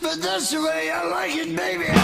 but that's the way I like it, baby.